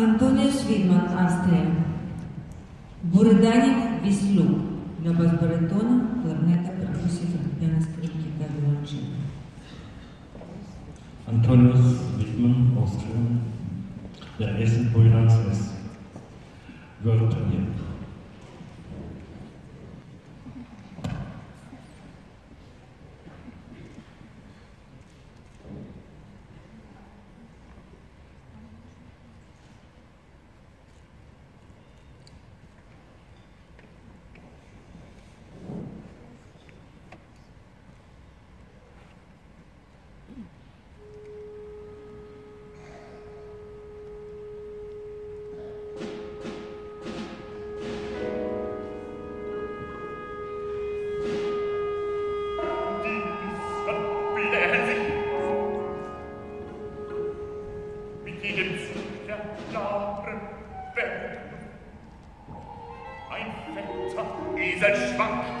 Антония Швидман, Австрия. Буреданик Вислук на бас-баритона, кларнета, перкусия, фортепиано, скрипки, виолончело. Antonius Wittmann, Austria. Der Essen Poirans S. World Premiere. labre Welt. Ein Wetter, Esel schwankt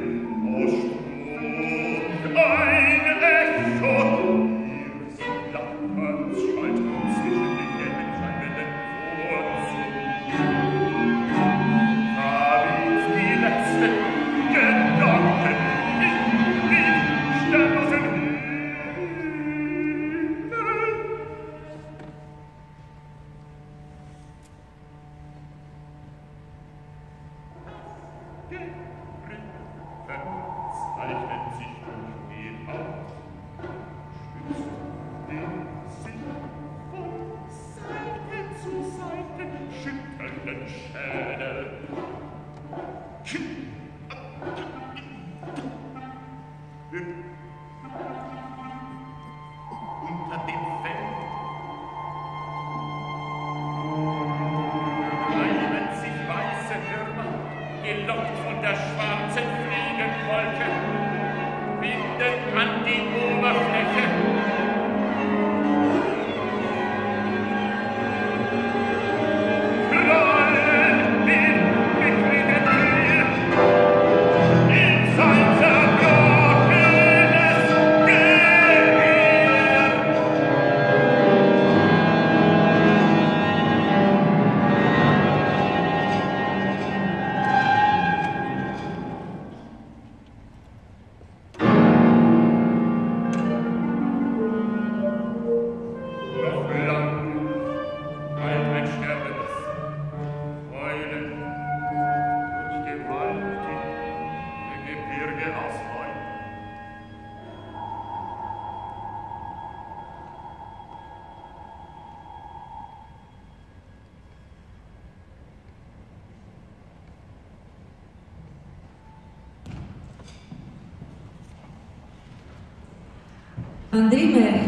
um monstro. zeichnet sich durch den Aufstützen, den sich von Seite zu Seite schüttelnden Schädel. Unter dem Feld bleiben sich weiße Würmer, gelockt von der schwarzen Fülle. wolken, winden an die Ohren. andrei